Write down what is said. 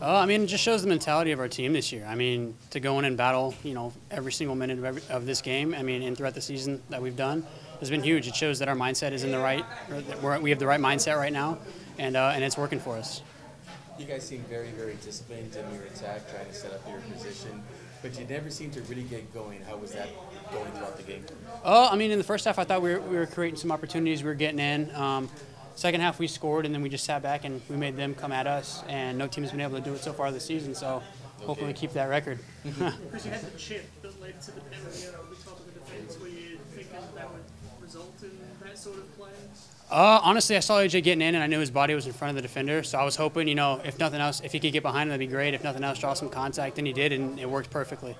Uh, I mean, it just shows the mentality of our team this year. I mean, to go in and battle, you know, every single minute of, every, of this game. I mean, and throughout the season that we've done has been huge. It shows that our mindset is in the right. We're, we have the right mindset right now, and uh, and it's working for us. You guys seem very, very disciplined in your attack, trying to set up your position, but you never seem to really get going. How was that going throughout the game? Oh, I mean, in the first half, I thought we were, we were creating some opportunities. We were getting in. Um, second half, we scored, and then we just sat back and we made them come at us. And no team has been able to do it so far this season. So hopefully, keep that record. Because you had the chip that led to the penalty at the top of the defence. Were you thinking that would result in that sort of play? Uh, honestly, I saw AJ getting in, and I knew his body was in front of the defender. So I was hoping, you know, if nothing else, if he could get behind him, that'd be great. If nothing else, draw some contact, and he did, and it worked perfectly.